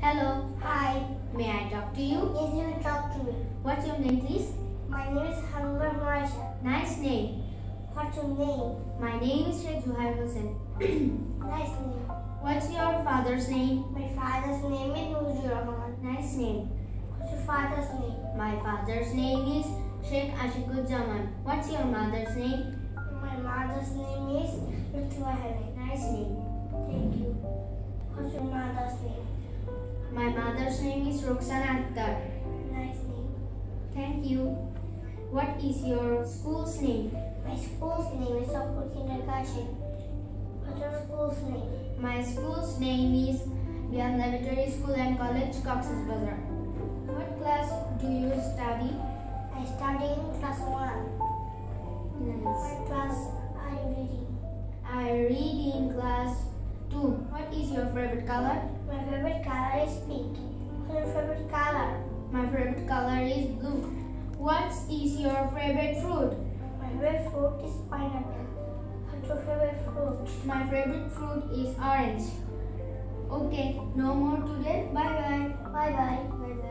Hello. Hi. May I talk to you? Yes, you talk to me. What's your name, please? My name is Hanwar Marasha. Nice name. What's your name? My name is Sheikh Zuhair Hussain. nice name. What's your father's name? My father's name is Mujur Rahman. Nice name. What's your father's name? My father's name is Sheikh Ashikujaman. What's your mother's name? My mother's name is Ruthwa Nice name. Thank you. My mother's name is Roxana Akhtar. Nice name. Thank you. What is your school's name? My school's name is Sopur Kindergarten. What's your school's name? My school's name is Beyond Laboratory School and College, Cox's Bazar. What class do you study? I study in class 1. Nice. What class are you reading? I read in class 2. What is your favorite color? My favorite color is pink. What's your favorite color? My favorite color is blue. What is your favorite fruit? My favorite fruit is pineapple. What's your favorite fruit? My favorite fruit is orange. Okay, no more today. Bye bye. Bye bye.